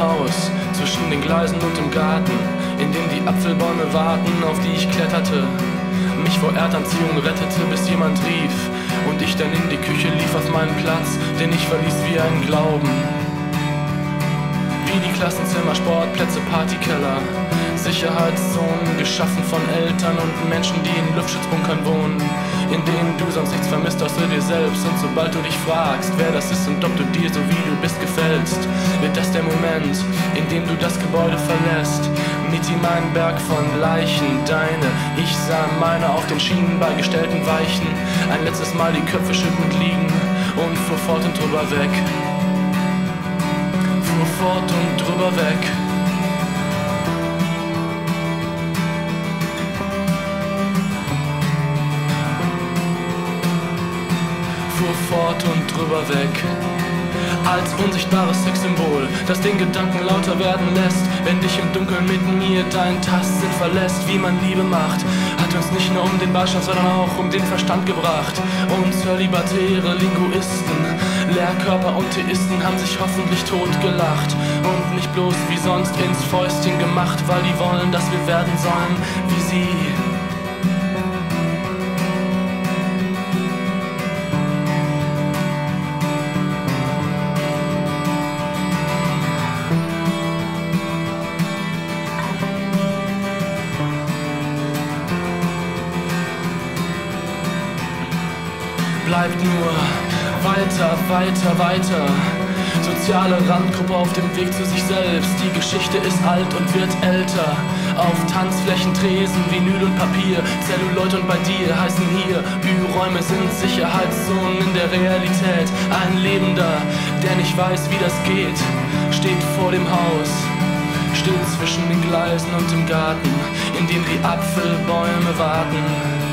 Haus, zwischen den Gleisen und dem Garten, in dem die Apfelbäume warten, auf die ich kletterte. Mich vor Erdanziehung rettete, bis jemand rief und ich dann in die Küche lief auf meinen Platz, den ich verließ wie ein Glauben. Wie die Klassenzimmer, Sportplätze, Partykeller, Sicherheitszonen geschaffen von Eltern und Menschen, die in Luftschutzbunkern wohnen in denen du sonst nichts vermisst außer dir selbst. Und sobald du dich fragst, wer das ist und ob du dir so wie du bist gefällst, wird das der Moment, in dem du das Gebäude verlässt. Mit ihm ein Berg von Leichen, deine. Ich sah meine auf den Schienen beigestellten Weichen. Ein letztes Mal die Köpfe schüttend liegen und fuhr fort und drüber weg. Fuhr fort und drüber weg. Fuhr fort und drüber weg. Als unsichtbares Sexsymbol, das den Gedanken lauter werden lässt, wenn dich im Dunkeln mit mir dein Tastsinn verlässt, wie man Liebe macht, hat uns nicht nur um den Beistand, sondern auch um den Verstand gebracht. Und zölibatäre Linguisten, Lehrkörper und Theisten haben sich hoffentlich totgelacht und nicht bloß wie sonst ins Fäustchen gemacht, weil die wollen, dass wir werden sollen wie sie. Bleibt nur weiter, weiter, weiter. Soziale Randgruppe auf dem Weg zu sich selbst. Die Geschichte ist alt und wird älter. Auf Tanzflächen, Tresen, Vinyl und Papier. Zelluloid und bei dir heißen hier Ü-Räume sind Sicherheitszonen in der Realität. Ein Lebender, der nicht weiß, wie das geht, steht vor dem Haus. Still zwischen den Gleisen und dem Garten, in dem die Apfelbäume warten.